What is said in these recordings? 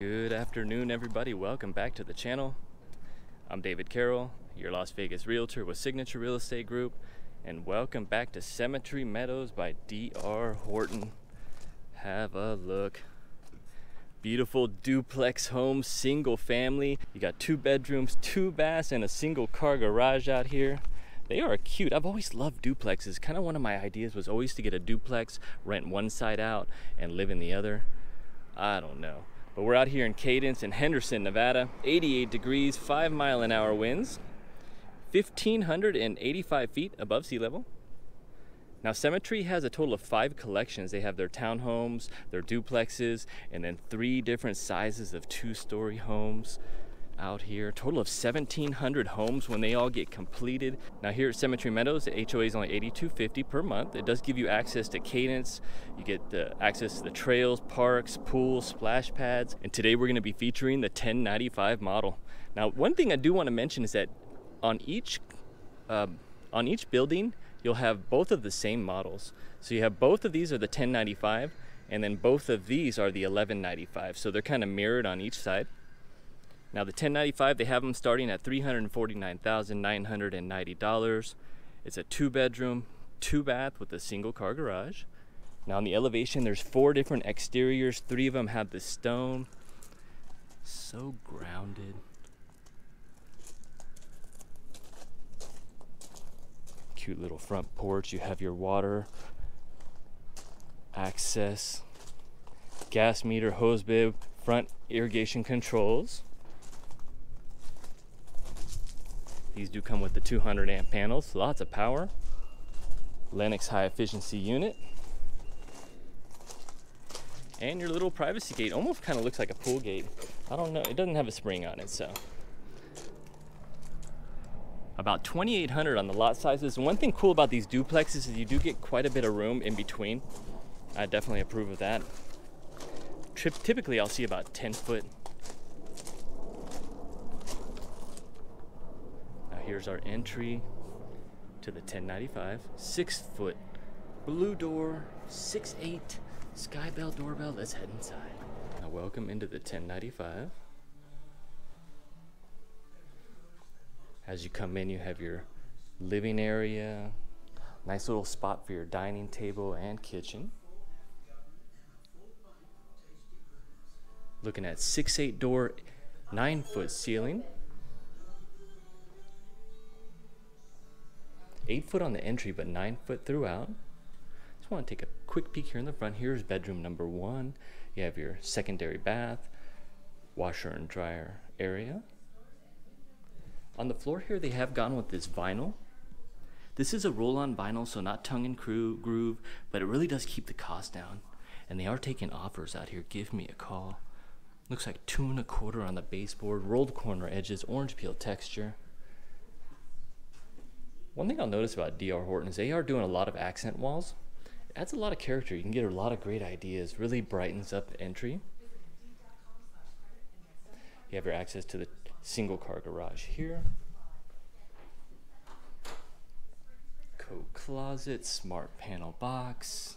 Good afternoon, everybody. Welcome back to the channel. I'm David Carroll, your Las Vegas realtor with Signature Real Estate Group, and welcome back to Symmetry Meadows by D.R. Horton. Have a look. Beautiful duplex home, single family. You got two bedrooms, two baths, and a single car garage out here. They are cute. I've always loved duplexes. Kind of one of my ideas was always to get a duplex, rent one side out, and live in the other. I don't know. But we're out here in Cadence in Henderson, Nevada. 88 degrees, 5 mile an hour winds, 1,585 feet above sea level. Now, Symmetry has a total of five collections. They have their townhomes, their duplexes, and then three different sizes of two story homes out here. Total of 1,700 homes when they all get completed. Now here at Symmetry Meadows, the HOA is only 82.50 per month. It does give you access to cadence. You get the access to the trails, parks, pools, splash pads. And today we're going to be featuring the 1095 model. Now, one thing I do want to mention is that on each uh, on each building, you'll have both of the same models. So you have both of these are the 1095 and then both of these are the 1195. So they're kind of mirrored on each side. Now the 1095, they have them starting at $349,990. It's a two bedroom, two bath with a single car garage. Now on the elevation, there's four different exteriors. Three of them have the stone. So grounded. Cute little front porch. You have your water access, gas meter, hose bib, front irrigation controls. These do come with the 200 amp panels, lots of power. Lennox high efficiency unit. And your little privacy gate almost kind of looks like a pool gate. I don't know, it doesn't have a spring on it, so. About 2,800 on the lot sizes. One thing cool about these duplexes is you do get quite a bit of room in between. I definitely approve of that. Typically, I'll see about 10 foot here's our entry to the 1095. Six foot blue door, six eight SkyBell doorbell. Let's head inside. Now welcome into the 1095. As you come in, you have your living area, nice little spot for your dining table and kitchen. Looking at six eight door, nine foot ceiling. Eight foot on the entry, but nine foot throughout. Just want to take a quick peek here in the front. Here's bedroom number one. You have your secondary bath, washer and dryer area. On the floor here, they have gone with this vinyl. This is a roll-on vinyl, so not tongue and groove, but it really does keep the cost down. And they are taking offers out here. Give me a call. Looks like two and a quarter on the baseboard, rolled corner edges, orange peel texture. One thing I'll notice about DR Horton is they are doing a lot of accent walls. It adds a lot of character. You can get a lot of great ideas. Really brightens up the entry. You have your access to the single car garage here. Coat closet, smart panel box.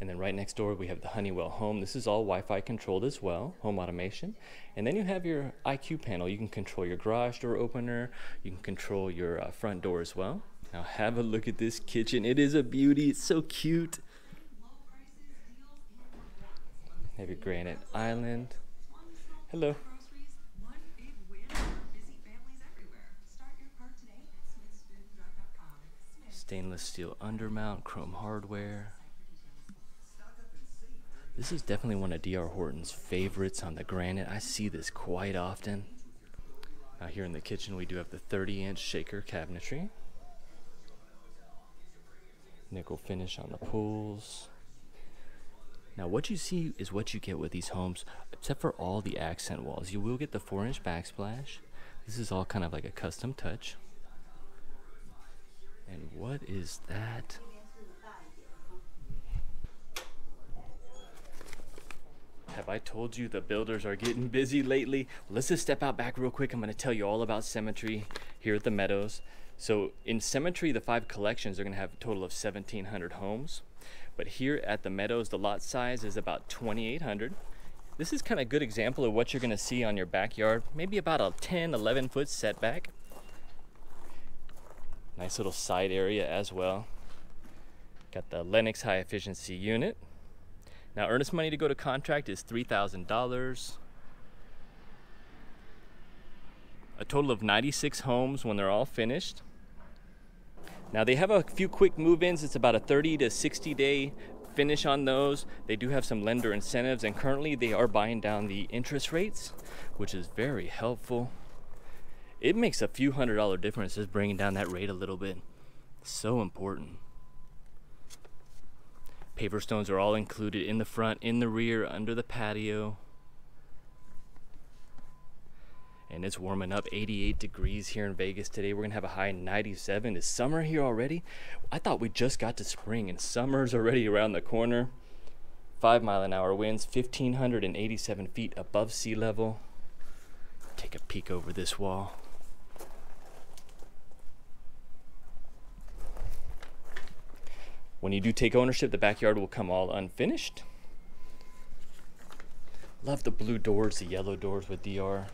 And then right next door, we have the Honeywell Home. This is all Wi-Fi controlled as well, home automation. And then you have your IQ panel. You can control your garage door opener. You can control your uh, front door as well. Now have a look at this kitchen. It is a beauty. It's so cute. Have your granite island. Hello. Stainless steel undermount, chrome hardware. This is definitely one of DR Horton's favorites on the granite. I see this quite often. Now here in the kitchen we do have the 30 inch shaker cabinetry. Nickel finish on the pools. Now what you see is what you get with these homes, except for all the accent walls. You will get the 4 inch backsplash. This is all kind of like a custom touch. And what is that? Have I told you the builders are getting busy lately? Let's just step out back real quick. I'm going to tell you all about Symmetry here at the Meadows. So in Symmetry, the five collections are going to have a total of 1,700 homes. But here at the Meadows, the lot size is about 2,800. This is kind of a good example of what you're gonna see on your backyard. Maybe about a 10, 11 foot setback. Nice little side area as well. Got the Lennox high efficiency unit. Now earnest money to go to contract is $3,000. A total of 96 homes when they're all finished. Now they have a few quick move-ins. It's about a 30 to 60 day finish on those. They do have some lender incentives and currently they are buying down the interest rates, which is very helpful. It makes a few hundred dollar difference just bringing down that rate a little bit. So important. Paver stones are all included in the front, in the rear, under the patio. And it's warming up 88 degrees here in Vegas today. We're gonna have a high 97. Is summer here already? I thought we just got to spring and summer's already around the corner. Five mile an hour winds, 1,587 feet above sea level. Take a peek over this wall. When you do take ownership, the backyard will come all unfinished. Love the blue doors, the yellow doors with DR.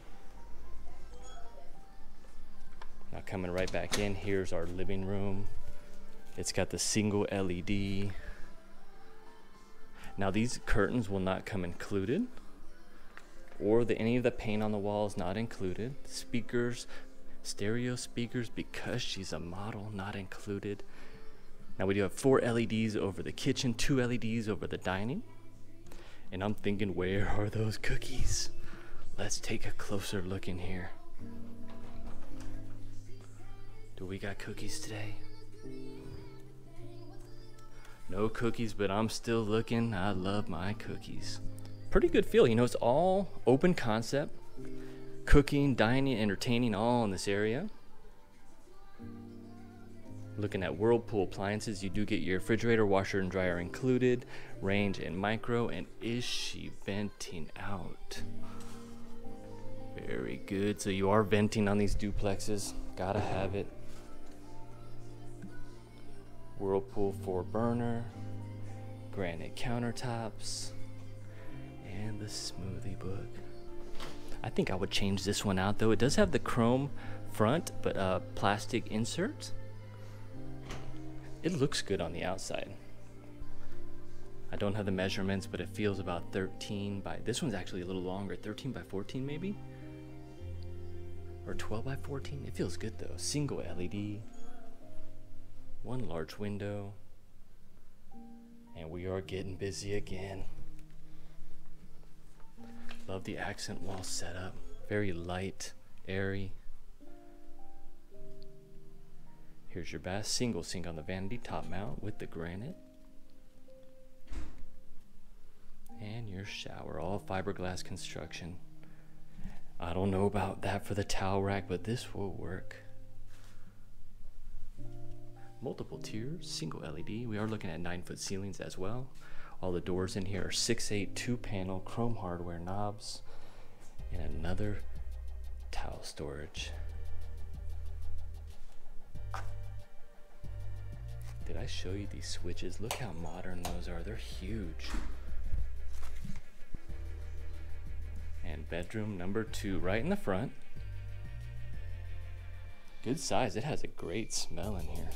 Now coming right back in, here's our living room. It's got the single LED. Now these curtains will not come included or the, any of the paint on the walls not included. Speakers, stereo speakers because she's a model not included. Now we do have four LEDs over the kitchen, two LEDs over the dining. And I'm thinking, where are those cookies? Let's take a closer look in here. Do we got cookies today? No cookies, but I'm still looking. I love my cookies. Pretty good feel, you know, it's all open concept. Cooking, dining, entertaining, all in this area. Looking at Whirlpool appliances, you do get your refrigerator, washer, and dryer included, range and micro, and is she venting out? Very good. So you are venting on these duplexes. Gotta have it. Whirlpool 4 burner, granite countertops, and the smoothie book. I think I would change this one out though. It does have the chrome front, but uh, plastic insert. It looks good on the outside. I don't have the measurements, but it feels about 13 by, this one's actually a little longer, 13 by 14 maybe? Or 12 by 14? It feels good though. Single LED, one large window, and we are getting busy again. Love the accent wall setup. Very light, airy. Here's your bath, single sink on the vanity, top mount with the granite. And your shower, all fiberglass construction. I don't know about that for the towel rack, but this will work. Multiple tiers, single LED. We are looking at nine foot ceilings as well. All the doors in here are 6'8 two panel chrome hardware knobs and another towel storage. Did I show you these switches? Look how modern those are. They're huge. And bedroom number two right in the front. Good size. It has a great smell in here.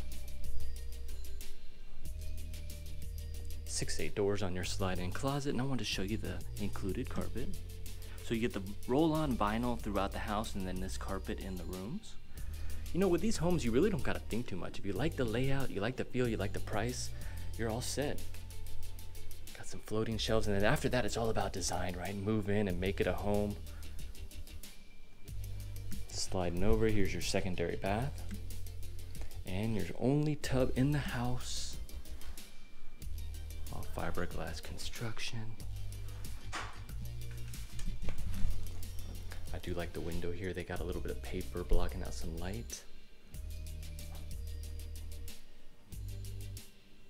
Six eight doors on your slide-in closet, and I want to show you the included carpet. So you get the roll-on vinyl throughout the house and then this carpet in the rooms. You know, with these homes, you really don't gotta think too much. If you like the layout, you like the feel, you like the price, you're all set. Got some floating shelves, and then after that, it's all about design, right? Move in and make it a home. Sliding over, here's your secondary bath. And your only tub in the house. All fiberglass construction. Do like the window here. They got a little bit of paper blocking out some light.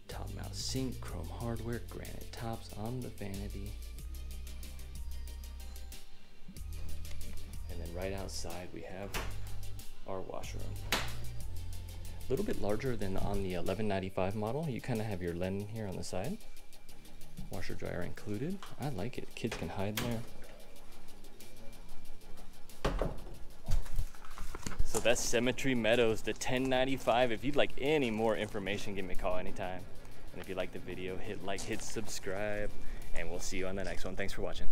Top mount sink, chrome hardware, granite tops on the vanity. And then right outside we have our washroom. A little bit larger than on the 1195 model. You kind of have your linen here on the side. Washer dryer included. I like it. Kids can hide there. That's Symmetry Meadows, the 1095. If you'd like any more information, give me a call anytime. And if you like the video, hit like, hit subscribe, and we'll see you on the next one. Thanks for watching.